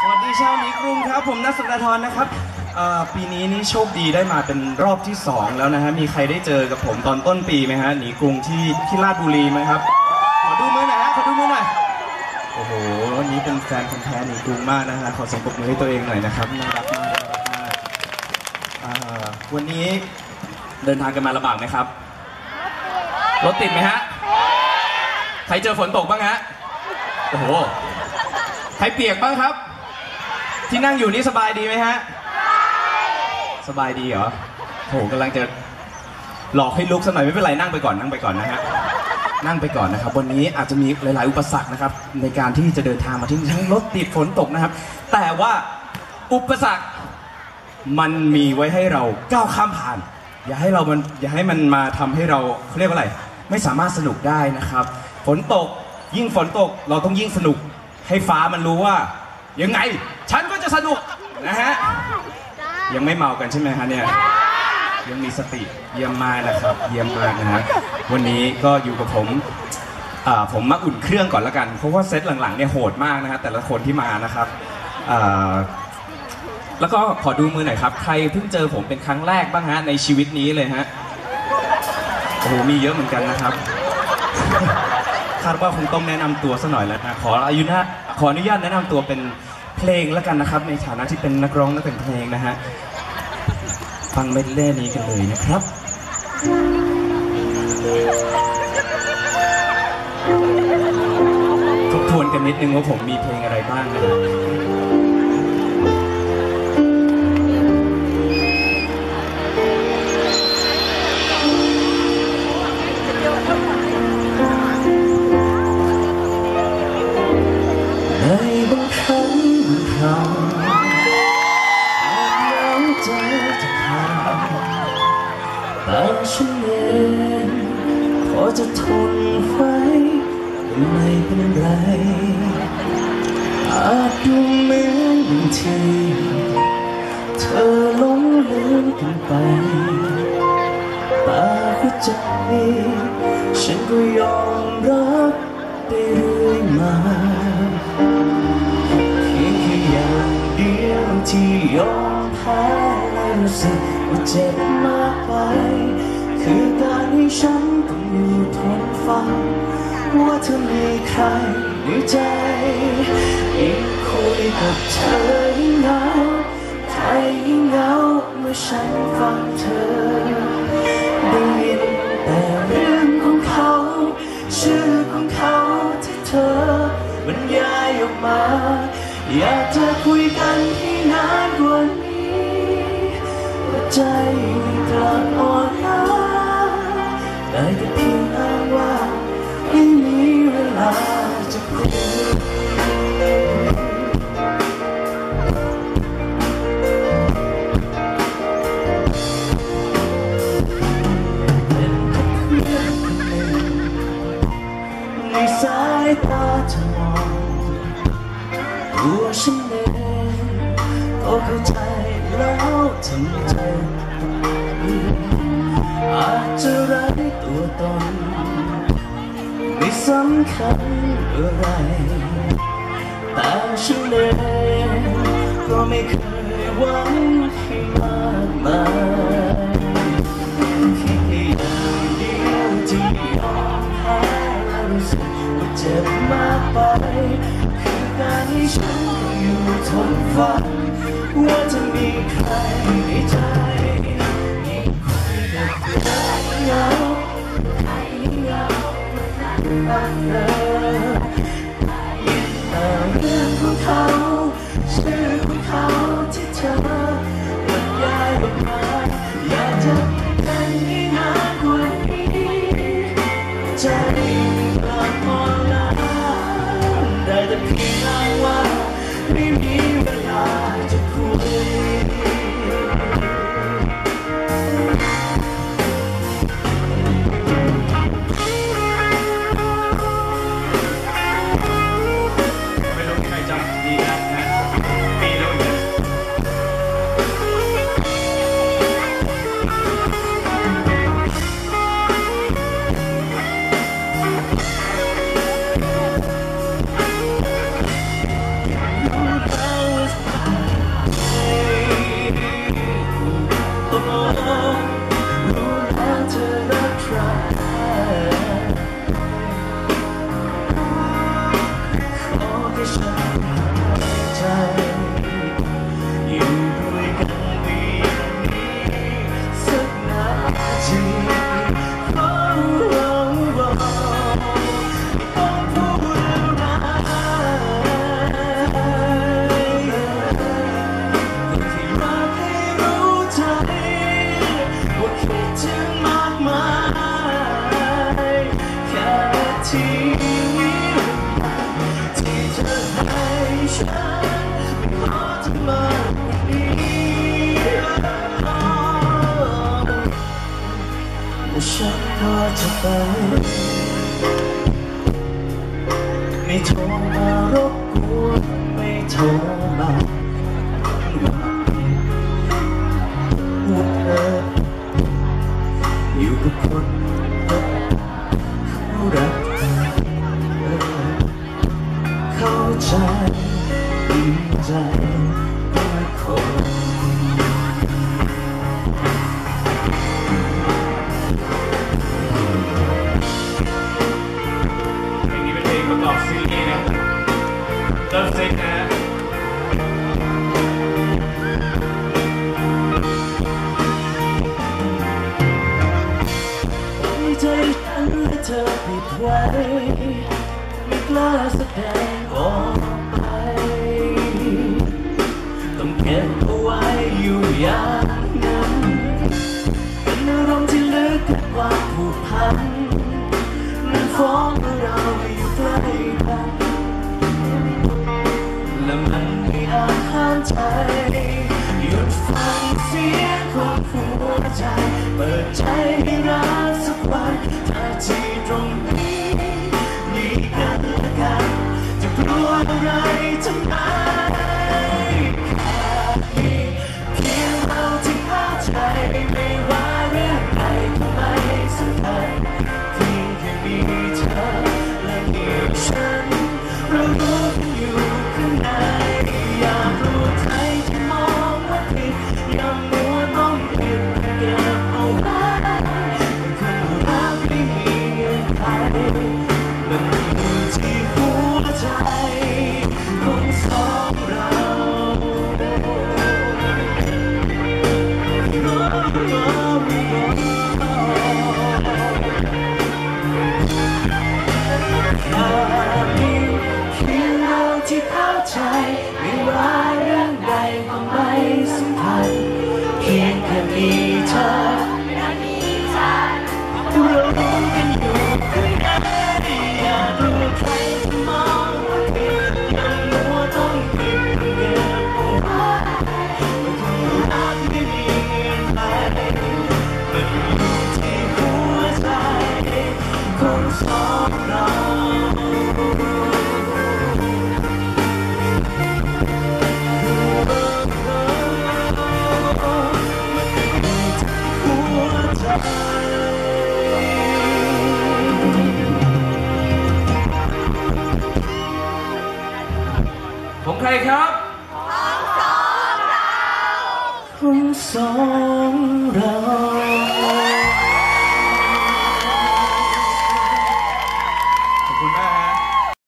สวัสดีชาวหนีกรุงครับ ผมนัทสุดาธรนะครับเอ่อปีนี้นี่โชคดีได้มาเป็นรอบที่ 2 แล้วนะฮะมีใครได้เจอกับผมตอนต้นปีไหมฮะหนีกรุงที่ที่ลาดบุรีไหมครับขอดูมือหน่อยฮะขอดูมือหน่อยโอ้โหวันนี้เป็นแฟนพันธุ์แท้หนีกรุงมากนะฮะขอเสียงปรบมือให้ตัวเองหน่อยนะครับน่ารักมากน่ารักมากอ่าวันนี้เดินทางกันมาลำบากไหมครับรถติดไหมฮะใครเจอฝนตกบ้างฮะโอ้โหใครเปียกบ้างครับ ที่นั่งอยู่นี่สบายดีไหมฮะ สบายดีเหรอโหกำลังจะหลอกให้ลุกสักหน่อยไม่เป็นไรนั่งไปก่อนนั่งไปก่อนนะฮะนั่งไปก่อนนะครับ วันนี้อาจจะมีหลาย ๆ อุปสรรคนะครับ ในการที่จะเดินทางมาที่นี่ทั้งรถติดฝนตกนะครับ แต่ว่าอุปสรรคมันมีไว้ให้เราก้าวข้ามผ่าน อย่าให้เรามันอย่าให้มันมาทำให้เราเขาเรียกว่าอะไร ไม่สามารถสนุกได้นะครับ ฝนตกยิ่งฝนตกเราต้องยิ่งสนุก ให้ฟ้ามันรู้ว่ายังไง ฉัน จะสนุกนะฮะ ยังไม่เมากันใช่ไหมฮะเนี่ย ยังมีสติเยี่ยมมากนะครับ เยี่ยมมากนะฮะ วันนี้ก็อยู่กับผมอ่าผมมาอุ่นเครื่องก่อนละกัน เพราะว่าเซตหลังๆเนี่ยโหดมากนะฮะแต่ละคนที่มานะครับอ่าแล้วก็ขอดูมือหน่อยครับ ใครเพิ่งเจอผมเป็นครั้งแรกบ้างฮะในชีวิตนี้เลยฮะ โอ้โห มีเยอะเหมือนกันนะครับ คาดว่าคงต้องแนะนำตัวสักหน่อยแล้วนะ ขออายุนะขออนุญาตแนะนำตัวเป็น เพลงแล้วกันนะครับ ในฐานะที่เป็นนักร้องนักแต่งเพลงนะฮะ ฟังเมดเล่นี้กันเลยนะครับทบทวนกันนิดนึงว่าผมมีเพลงอะไรบ้างนะครับ ทนไว้ไม่เป็นไร อาจดูเหมือนบางที เธอหลงลืมกันไปแต่หัวใจฉันก็ยอมรับไปเรื่อยมาเพียงแค่อย่างเดียวที่ยอมแพ้และรู้สึกว่าเจ็บมากไป คือการที่ฉันต้องอยู่ทนฟัง ว่าเธอมีใครในใจยิ่งคุยกับเธอยิ่งเหงาใครยิ่งเหงาเมื่อฉันฟังเธอได้ยินแต่เรื่องของเขา ชื่อของเขาที่เธอบรรยายออกมา อยากจะคุยกันที่นานกว่านี้หัวใจกลับ ตาเธอมองตัวฉันเองก็เข้าใจแล้วทำใจอาจจะไร้ตัวตนไม่สำคัญอะไร แต่ฉันเองก็ไม่เคยหวังให้มากมายแค่อย่างเดียวที่ยอมแพ้ รู้สึกว่าเจ็บมากไปคือการที่ฉันต้องอยู่ทนฟังว่าจะมีใครในใจยิ่งคุยกับเธอเหงาใครเหงาบ้างเธอยิ่ ไพอจะไปไม่โทรมารบกวนไม่โทรมาหัวเธออยู่กับคนเขารักเข้าใจ Marcelina. Love take that. We take a little bit way. We glass a tango. Oh. อาห้ามใจ หยุดฟังเสียงของหัวใจ เปิดใจให้รักสักวันถ้าที่ตรงนี้มีกันและกันจะกลัวอะไรทั้งนั้น ของใครครับ ของสองเรา